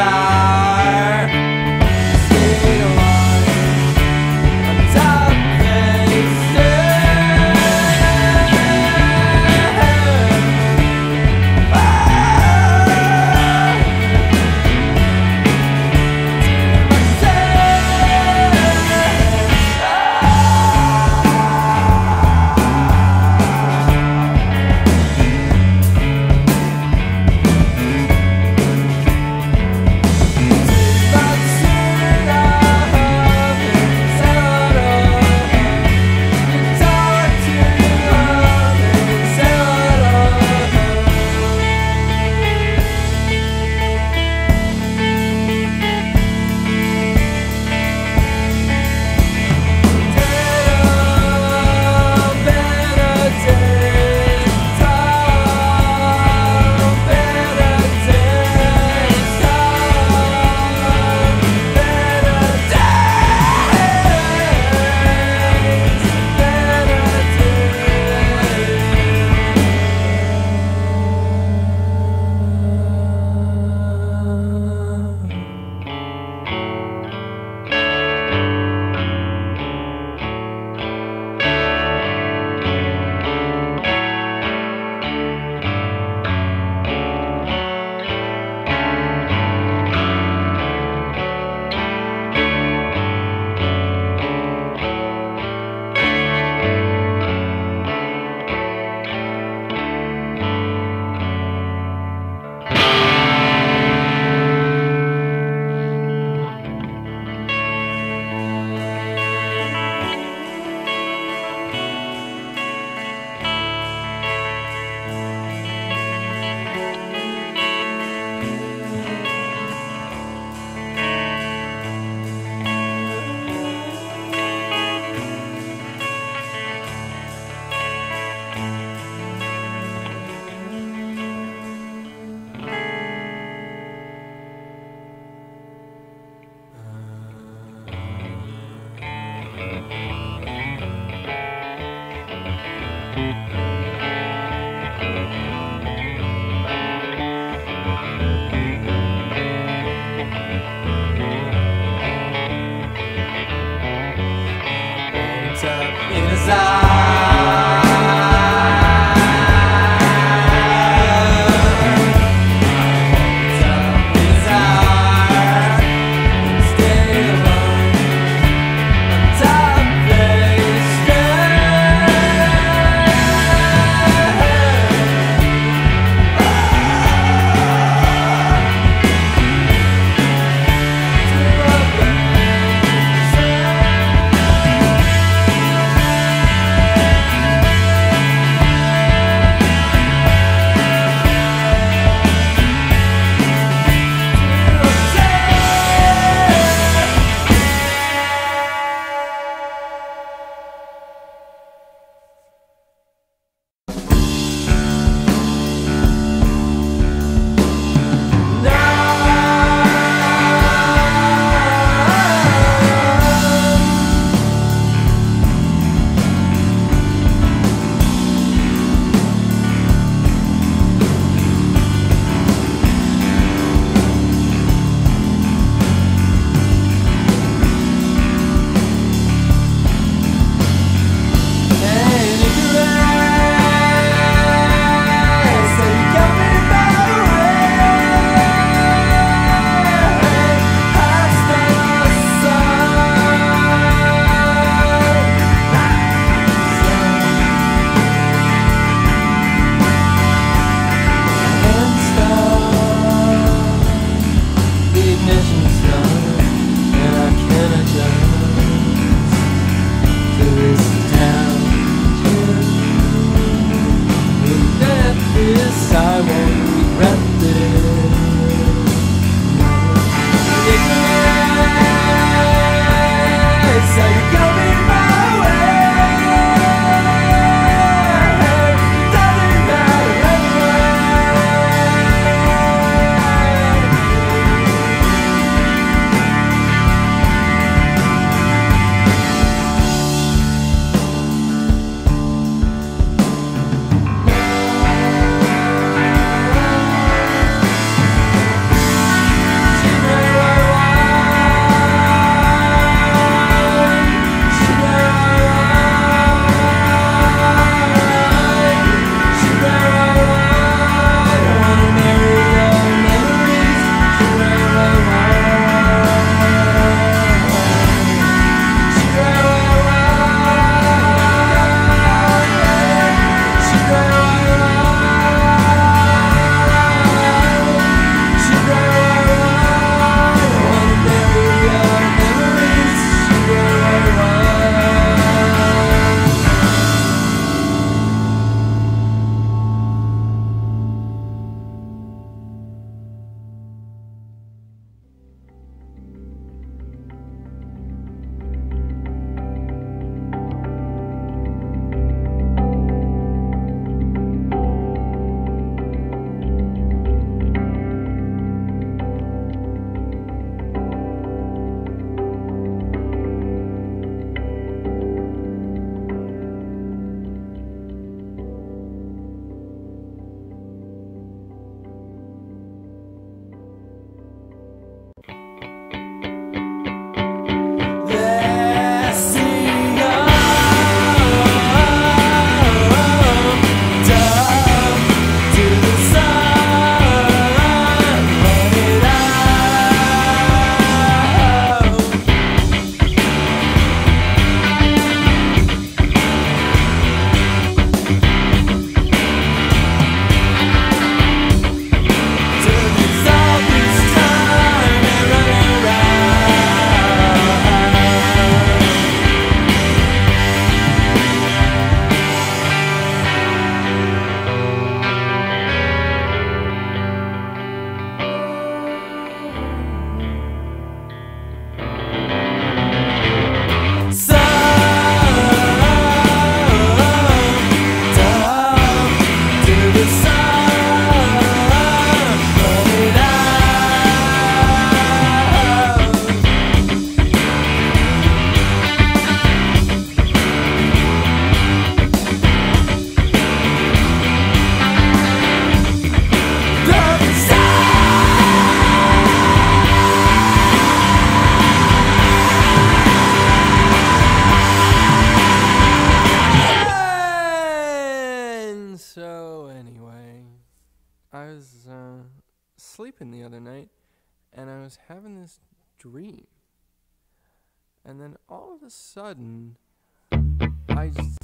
voltar. Looked I was uh, sleeping the other night, and I was having this dream, and then all of a sudden, I just.